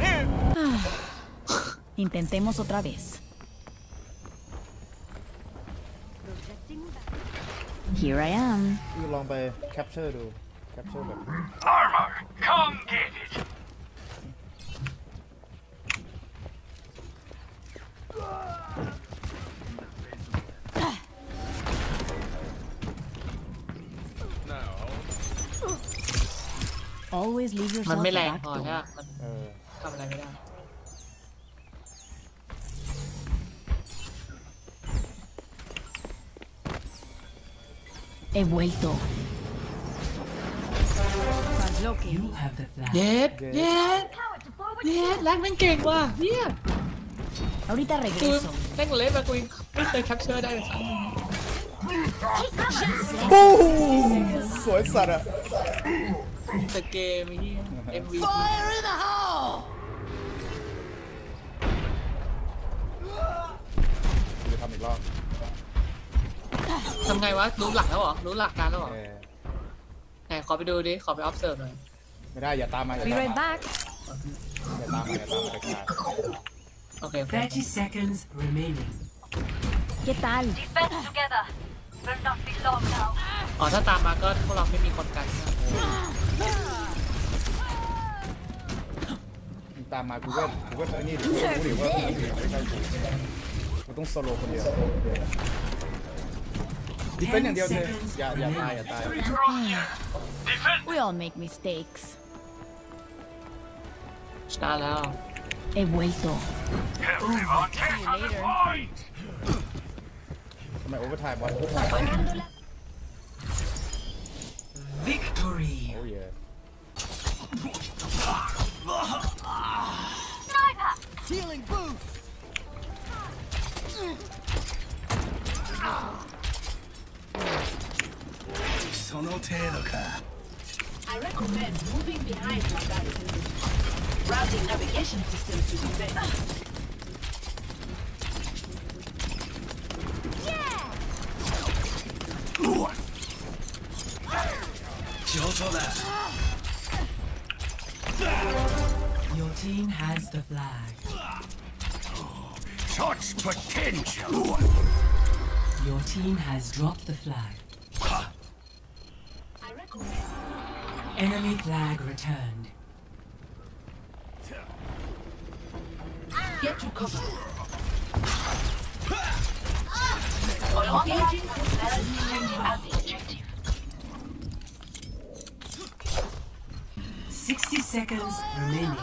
here. Intentemos otra vez. Here I am. You long by. Armor, come get it. Always leave มัน yourself ไม่ a แรง back พอ door. ใช่ปะมัน เออ ทำอะไรไม่ได้ He vuelto. You have the flag. เย็ดเย็ดเย็ดแรงแม่งเก่งว่ะเฮีย Ahorita กู regreso. แม่งเล่นมากูยังไม่เคยแคปเจอร์ได้เลยสัก ปู้สวยสัตว์อะ แต่เกมไอ้เฮีย MVP จะทำอีกรอบทำไงวะ รู้หลักแล้วเหรอ รู้หลักการแล้วเหรอเออไหนขอไปดูดิ ขอไป observe หน่อยไม่ได้อย่าตามมาอย่า Be ตาม right มา back. อย่าตามมาอย่าตามมาเด็ดขาดโอเคโอเค 30 seconds remaining. ¿Qué tal? Band together. Will not be long now. อ๋อ ถ้าตามมาก็พวกเราไม่มีคนกันนะ ตามมากูก็กูก็ไอ้นี่ดิกูรู้ดิว่ามึงอยู่ไม่ใช่กูกูต้องโซโล่คนเดียวดิเฟนอย่างเดียวเลยอย่าอย่าตายอย่าตาย We all make mistakes. ชนะแล้ว He vuelto. Everyone take you later. point. ทำไมโอเวอร์ไทม์วะโอ้ Victory. ย Sniper! その程度か I recommend moving behind your barricade. Routing navigation systems to defense. Your team has the flag. Such potential. Your team has dropped the flag. Enemy flag returned. get to cover. Engaging at the objective. 60 seconds remaining.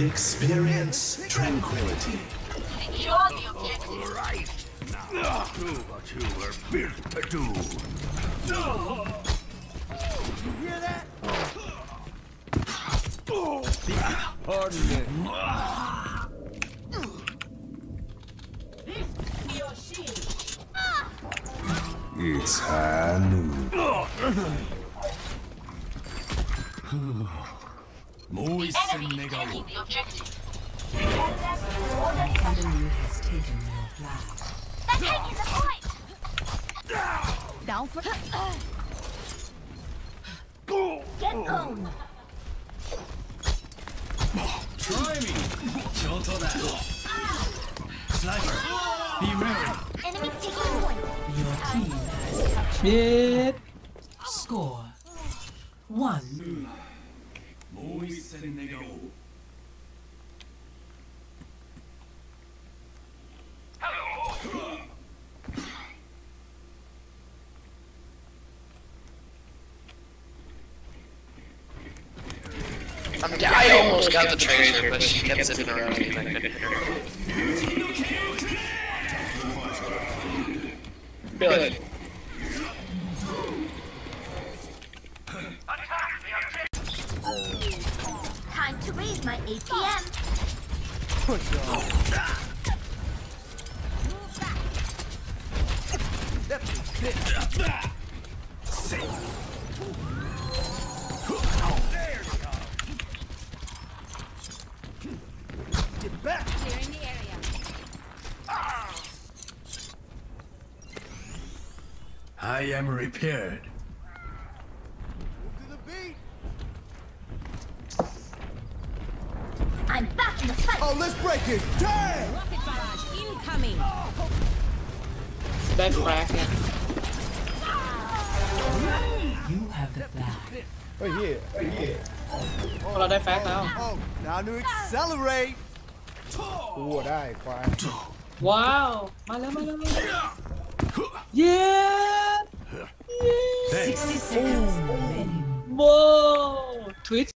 Experience tranquility. Secure the objective. All right. Now, do what you were built to do. Did you hear that? Pardon me. This is your shield. It's Hanu. The enemy is the objective. The enemy has taken your flag. They're taking the point! Down for... Get on! Try me! Kyoto that! Sniper! Be wary! Enemy taking point! Your team has captured. Score. One. I almost got the tracer, but she kept zipping around me and I couldn't hit her. Billy. My APM. Clearing the area. I am repaired. I'm back in Oh, let's break it. Damn! Rocket barrage incoming. That cracking. You have the flag. Oh yeah. Oh yeah. Hold that fast now. Oh, now to accelerate. What I quiet. Wow. My love, my love. Yeah. Yeah. 60 seconds. Whoa. Twitch.